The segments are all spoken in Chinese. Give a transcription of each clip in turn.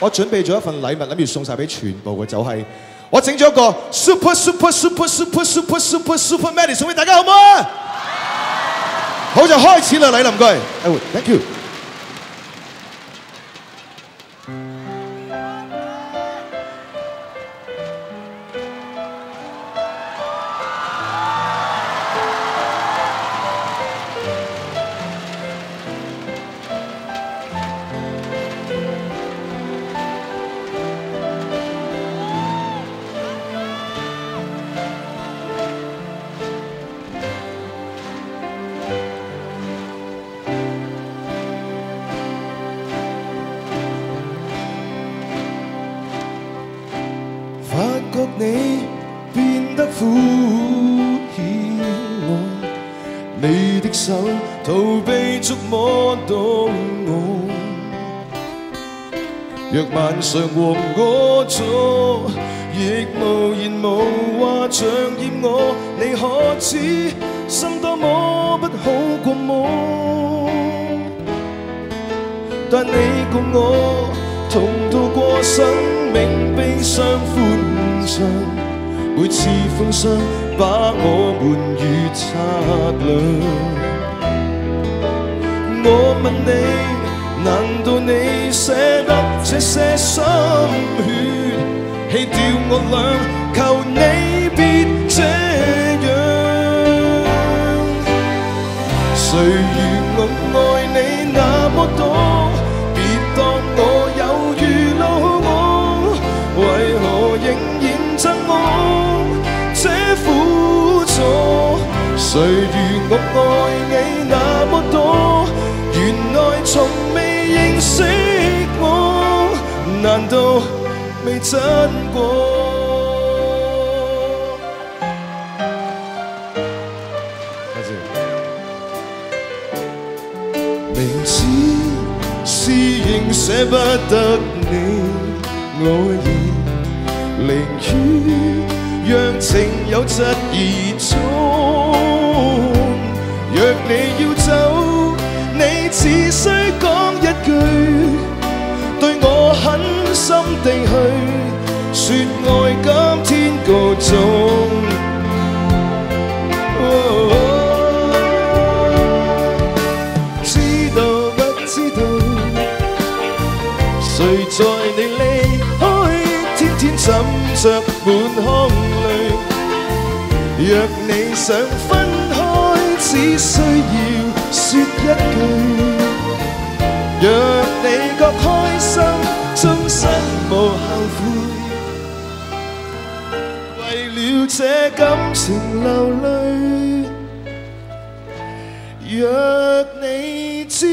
我準備咗一份禮物，諗住送晒俾全部嘅，就係、我整咗個 super super super super super super super melody 送俾大家，好唔好啊？好就開始啦，李林居，，thank you。你變得敷衍我，你的手逃避觸摸到我。若晚上和我坐，亦無言無話像厭我，你可知心多麼不好過麼？但你共我同渡過生命悲傷歡每次风霜把我们如擦亮。我问你，难道你舍得这些心血，弃掉我俩？求你誰如我愛你那麼多，原來從未認識我，難道未真過？明知是仍捨不得你，我已寧願讓情有疾而終。若你要走，你只需講一句，對我狠心地去說愛，今天告終。知道不知道？誰在你離開，天天枕着滿腔淚。若你想分開，只需要說一句。若你覺開心，終身無後悔。為了這感情流淚。若你知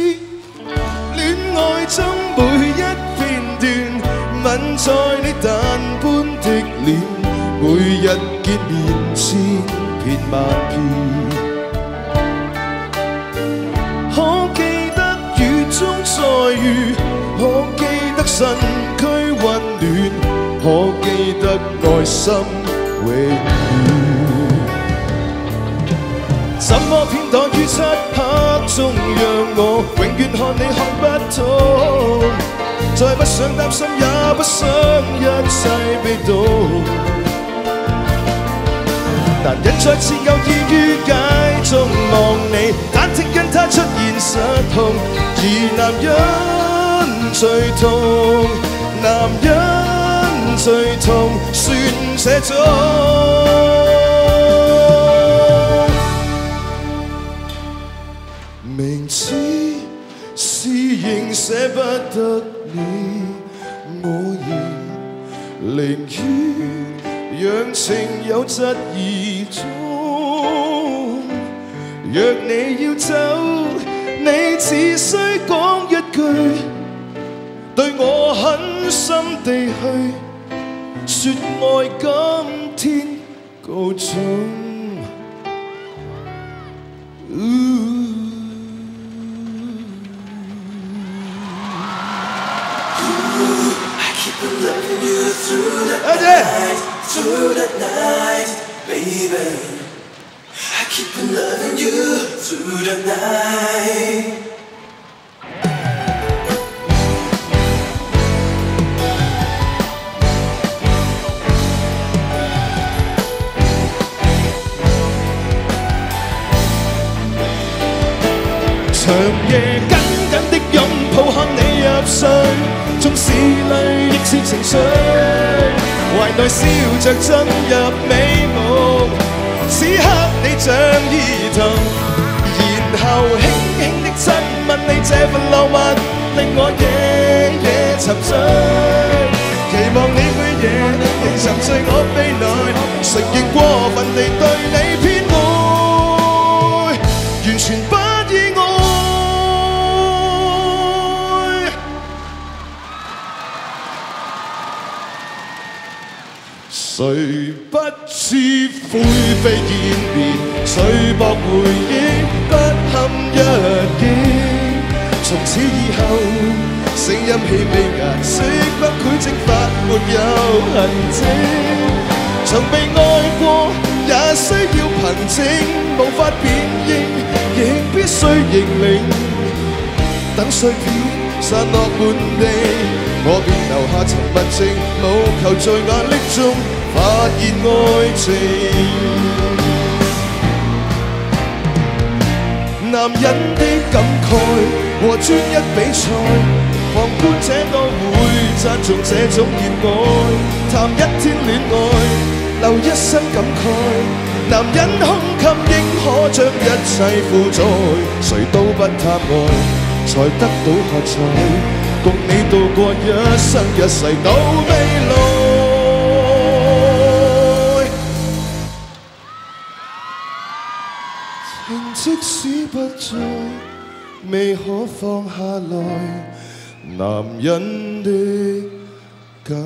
戀愛中每一片段，吻在你淡般的臉，每日见面千遍萬遍。中再遇，可記得身軀溫暖，可記得愛心永遠。怎麼偏袒於漆黑中，讓我永遠看你看不透。再不想擔心，也不想一切被盜。但人再次有意於街中望你，忐忑跟他出現失控，而男人最痛，男人最痛，算这种。明知是仍捨不得你，我仍宁愿让情有疾而終。若你要走，你只需講一句，對我狠心地去說愛，今天告終。多謝。keep on loving you through the night 長夜緊緊的擁抱，看你入睡，縱是淚，亦是情緒。懷內笑着進入美夢，此刻。然後輕輕的親吻你這份浪漫，令我夜夜沉醉，期望你每夜亦沉醉我臂内，承認過分地對你偏愛，完全不意外。誰不知灰飛煙滅，誰博回憶不堪一擊。從此以後，聲音氣味顏色不繪蒸發，沒有痕跡。曾被愛過，也需要憑證，無法辨認，亦必須認領。等碎片散落滿地，我便留下沉默靜，務求在眼淚中發現愛情。男人的感慨和专一比赛，旁观者都会赞颂这种热爱。谈一天恋爱，留一生感慨。男人胸襟应可将一切负载，谁都不贪爱，才得到喝彩。共你度过一生一世到未来。即使不再，未可放下来，男人的感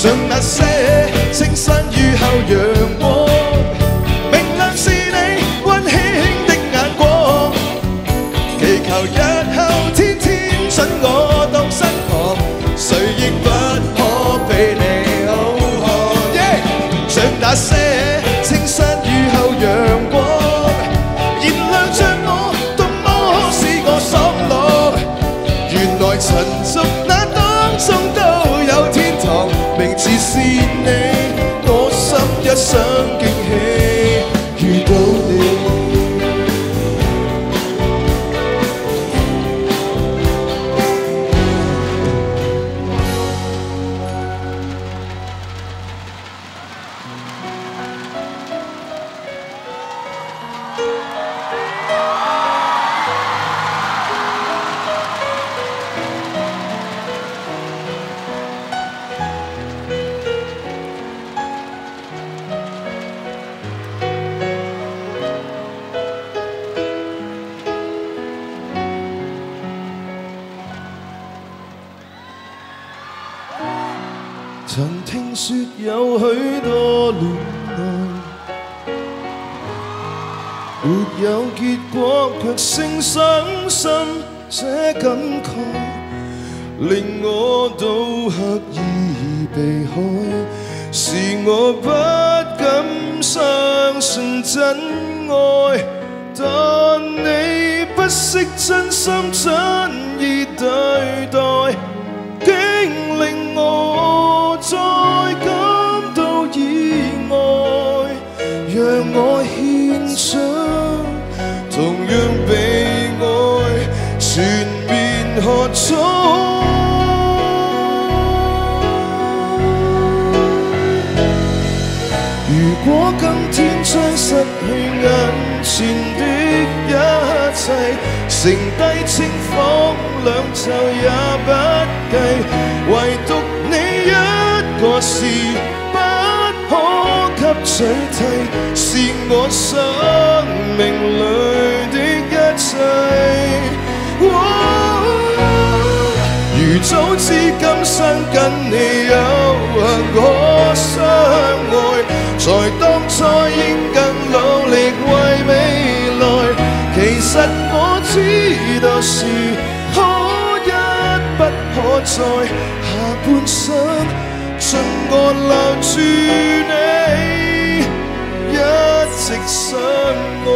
像那些清新雨後陽光，明亮是你溫馨的眼光。祈求日後天天准我當新郎，誰亦不可比你好看。Yeah！像那些清新心曾聽說有許多戀愛，沒有結果，卻勝相信這感慨，令我都刻意避開，是我不敢相信真愛，但你不惜真心真意對待。竟令再感到意外让我献上同样被爱全面喝彩如果今天将失去眼前的一切剩低清风两袖也不计唯独你一個是不可給取替，是我生命裏的一切。如早知今生跟你有幸可相愛，在當初應更努力為未來。其實我知道是可一不可再，下半生盡我留住你，一直相愛。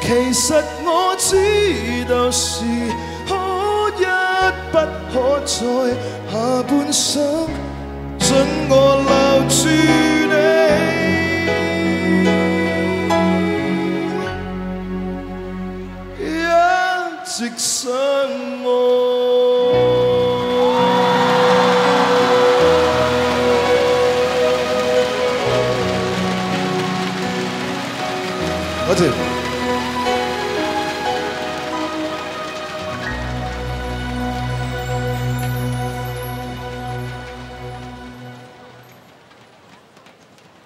其實我知道是可一不可再，下半生盡我留住你，一直相